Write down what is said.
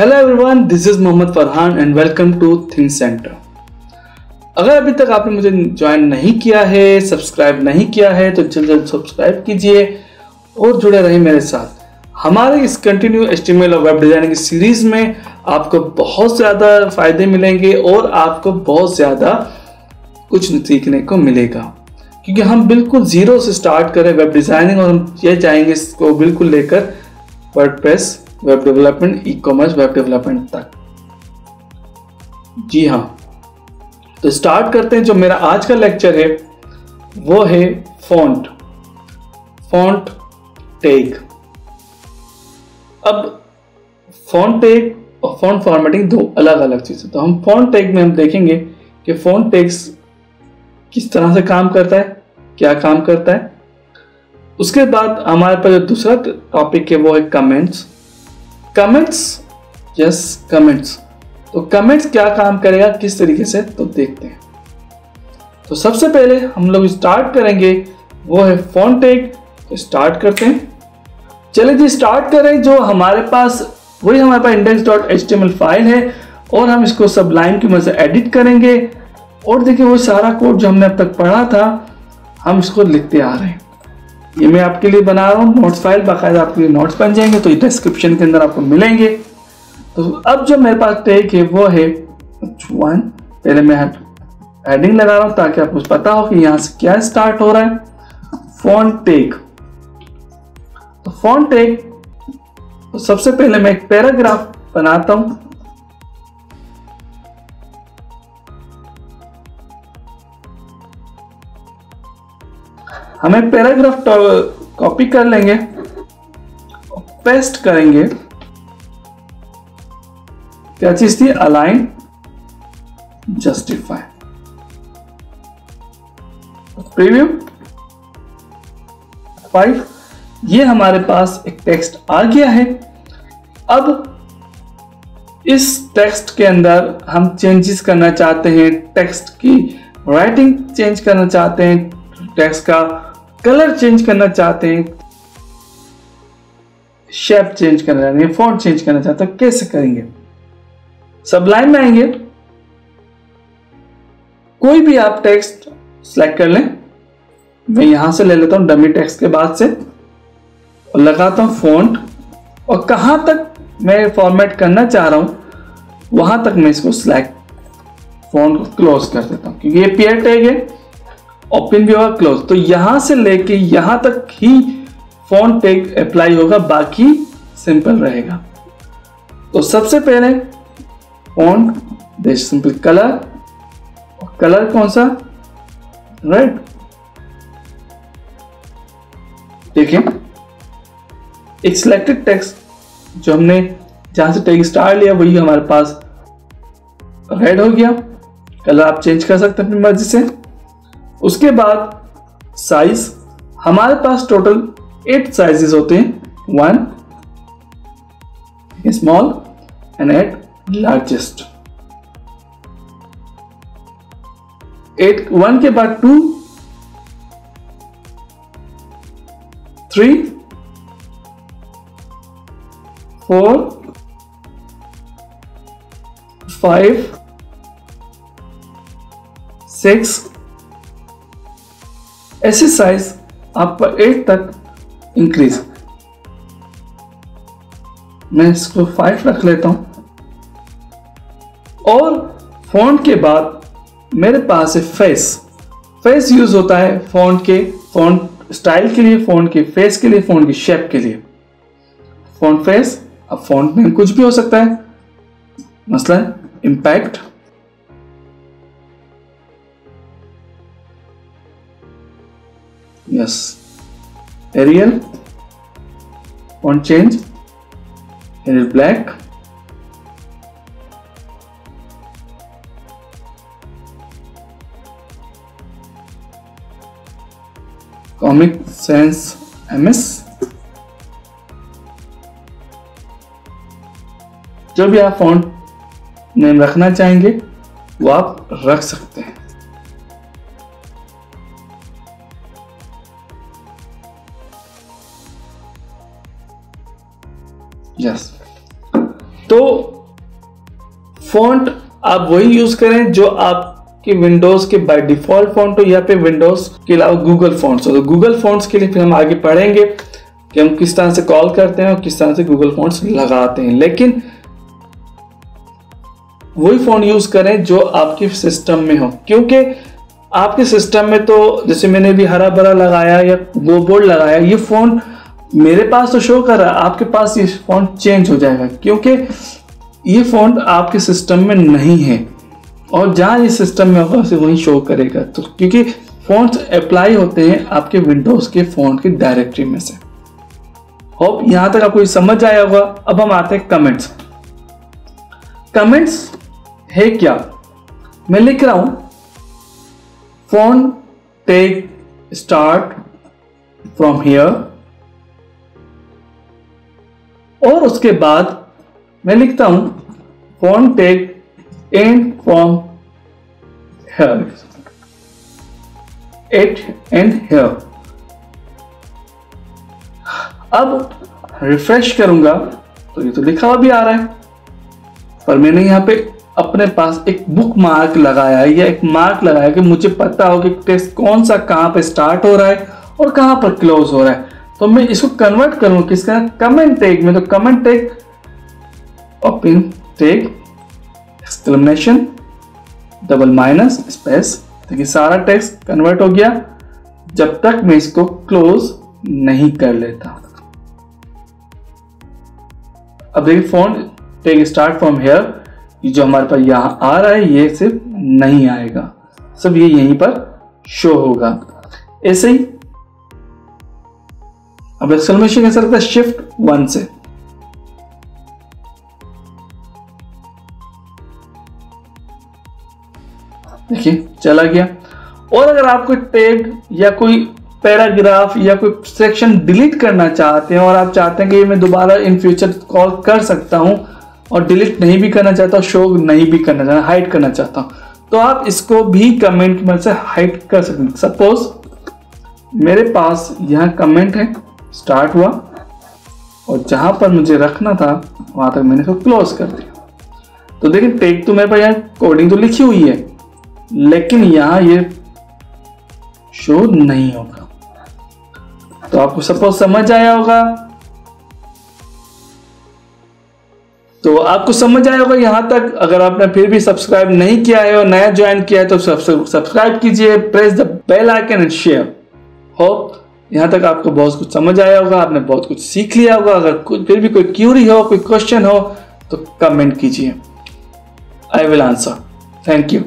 Hello everyone this is Mohammad Farhan and welcome to think centre अगर अभी तक आपने मुझे ज्वाइन नहीं किया है सब्सक्राइब नहीं किया है तो जल्द जल्द सब्सक्राइब कीजिए और जुड़े रहिए मेरे साथ। हमारे इस कंटिन्यू एच और वेब डिज़ाइनिंग सीरीज़ में आपको बहुत ज़्यादा फ़ायदे मिलेंगे और आपको बहुत ज़्यादा कुछ सीखने को मिलेगा। क्योंकि हम बिल्कुल ज़ीरो से स्टार्ट करें वेब डिज़ाइनिंग और हम ये चाहेंगे इसको बिल्कुल लेकर WordPress web development e commerce web development तक। जी हाँ। तो स्टार्ट करते हैं जो मेरा आज का लेक्चर है, वो है फॉन्ट फॉन्ट टैग अब फॉन्ट टैग और फॉन्ट फॉर्मेटिंग दो अलग अलग चीज़। है तो हम फॉन्ट टैग में हम देखेंगे कि फॉन्ट टैग्स किस तरह से काम करता है, क्या काम करता है। उसके बाद हमारे पास जो दूसरा टॉपिक है, वो है कमेंट्स कमेंट्स यस कमेंट्स तो कमेंट्स क्या काम करेगा, किस तरीके से? तो देखते हैं। तो सबसे पहले हम लोग स्टार्ट करेंगे, वो है फ़ोन टेक तो स्टार्ट करते हैं। चलिए जी स्टार्ट करें, जो हमारे पास, वही हमारे पास इंडेक्स डॉट एच फ़ाइल है, और हम इसको सब लाइन की मदद से एडिट करेंगे। और देखिए, वो सारा कोड जो हमने अब तक पढ़ा था, हम इसको लिखते आ रहे हैं। ये मैं आपके लिए बना रहा हूँ। नोट्स फ़ाइल बाकायदा आपके लिए नोट्स बन जाएँगे तो ये डिस्क्रिप्शन के अंदर आपको मिलेंगे। तो अब जो मेरे पास टेक है, वो है वन पहले मैं हेडिंग लगा रहा हूँ ताकि आपको पता हो कि यहाँ से क्या स्टार्ट हो रहा है। फ़ोन टेक तो फ़ोन टेक तो सबसे पहले मैं एक पैराग्राफ बनाता हूँ। हमें पैराग्राफ कॉपी कर लेंगे पेस्ट करेंगे। क्या चीज़ थी? अलाइन जस्टिफाई प्रीव्यू फाइव ये हमारे पास एक टेक्स्ट आ गया है। अब इस टेक्स्ट के अंदर हम चेंजेस करना चाहते हैं। टेक्स्ट की राइटिंग चेंज करना चाहते हैं। टेक्स्ट का कलर चेंज करना चाहते हैं शेप चेंज करना चाहते हैं फॉन्ट चेंज करना चाहते हैं कैसे करेंगे? सब लाइन में आएँगे। कोई भी आप टेक्स्ट सेलेक्ट कर लें। मैं यहाँ से ले लेता हूँ डमी टेक्स्ट के बाद से। और लगाता हूँ फॉन्ट और कहाँ तक मैं फॉर्मेट करना चाह रहा हूँ, वहाँ तक मैं इसको सिलेक्ट फॉन्ट को क्लोज कर देता हूँ। क्योंकि ये पेयर टैग है। ओपन भी होगा क्लोज तो यहाँ से लेके यहाँ तक ही फ़ोन टेक अप्लाई होगा, बाकी सिंपल रहेगा. तो सबसे पहले फ़ोन देश सिंपल कलर कलर कौन सा? राइट देखिए, एक सिलेक्टेड टेक्स्ट जो हमने जहाँ से टेक स्टार लिया, वही हमारे पास रेड हो गया. कलर आप चेंज कर सकते हैं अपनी मर्ज़ी से. उसके बाद साइज़ हमारे पास टोटल एट साइजेस होते हैं। One small and eight largest eight one के बाद two three four five six ऐसे साइज़ आपका एट तक इंक्रीज मैं इसको फाइव रख लेता हूँ। और फॉन्ट के बाद मेरे पास है फेस फेस यूज़ होता है फॉन्ट के फॉन्ट स्टाइल के लिए फॉन्ट के फेस के लिए फॉन्ट की शेप के लिए. फॉन्ट फेस अब फॉन्ट में कुछ भी हो सकता है। मसलन impact yes Arial on change and is black comic sans ms जो भी आप फॉन्ट नेम रखना चाहेंगे वो आप रख सकते हैं यस तो फॉन्ट आप वही यूज़ करें जो आपके विंडोज़ के बाय डिफ़ॉल्ट फॉन्ट हो या फिर विंडोज़ के अलावा गूगल फॉन्ट्स हो। तो गूगल फॉन्ट्स के लिए फिर हम आगे पढ़ेंगे कि हम किस तरह से कॉल करते हैं और किस तरह से गूगल फॉन्ट्स लगाते हैं। लेकिन वही फ़ोन यूज़ करें जो आपके सिस्टम में हो। क्योंकि आपके सिस्टम में तो जैसे मैंने भी हरा भरा लगाया या बोर्ड लगाया, ये फ़ोन मेरे पास तो शो कर रहा है, आपके पास ये फ़ोन चेंज हो जाएगा, क्योंकि ये फ़ोन आपके सिस्टम में नहीं है। और जहाँ ये सिस्टम में होगा, उसे वही शो करेगा। तो क्योंकि फ़ोन अप्लाई होते हैं आपके विंडोज़ के फ़ोन की डायरेक्टरी में से। होप यहाँ तक आपको समझ आया होगा, अब हम आते हैं कमेंट्स कमेंट्स है क्या? मैं लिख रहा हूँ font tag start from here और उसके बाद मैं लिखता हूँ font tag end from here at end here अब रिफ्रेश करूँगा तो ये तो लिखा हुआ भी आ रहा है। पर मैंने यहाँ पे अपने पास एक बुक मार्क लगाया है। या एक मार्क लगाया कि मुझे पता हो कि टेस्ट कौन सा कहाँ पे स्टार्ट हो रहा है और कहाँ पर क्लोज हो रहा है। तो मैं इसको कन्वर्ट करूँ किसका? कमेंट टेक में तो comment tag open tag exclamation double minus space देखिए सारा टेक्स्ट कन्वर्ट हो गया। जब तक मैं इसको क्लोज नहीं कर लेता। अब देखिए font tag start from here जो हमारे पास यहाँ आ रहा है, ये सिर्फ़ नहीं आएगा। सब ये यहीं पर शो होगा। ऐसे ही अब एक्सक्लेमेशन कैसा लगता है शिफ्ट वन से। देखिए, चला गया। और अगर आप कोई टैग या कोई पैराग्राफ या कोई सेक्शन डिलीट करना चाहते हैं और आप चाहते हैं कि मैं दोबारा इन फ्यूचर कॉल कर सकता हूँ और डिलीट नहीं भी करना चाहता शो नहीं भी करना चाहता हाइड करना चाहता हूँ तो आप इसको भी कमेंट मदद से हाइड कर सकते हैं। सपोज़ मेरे पास यहाँ कमेंट है। स्टार्ट हुआ और जहाँ पर मुझे रखना था, वहाँ तक मैंने इसको क्लोज कर दिया। तो देखिए टेक तो मेरे पास यहाँ कोडिंग तो लिखी हुई है, लेकिन यहाँ ये शो नहीं होगा। तो आपको सपोज़ समझ आया होगा? तो आपको समझ आया होगा यहाँ तक, अगर आपने फिर भी सब्सक्राइब नहीं किया है और नया ज्वाइन किया है तो सब्सक्राइब कीजिए press the bell icon and share hope यहाँ तक आपको बहुत कुछ समझ आया होगा, आपने बहुत कुछ सीख लिया होगा। अगर कुछ फिर भी कोई क्यूरी हो, कोई क्वेश्चन हो तो कमेंट कीजिए। I will answer thank you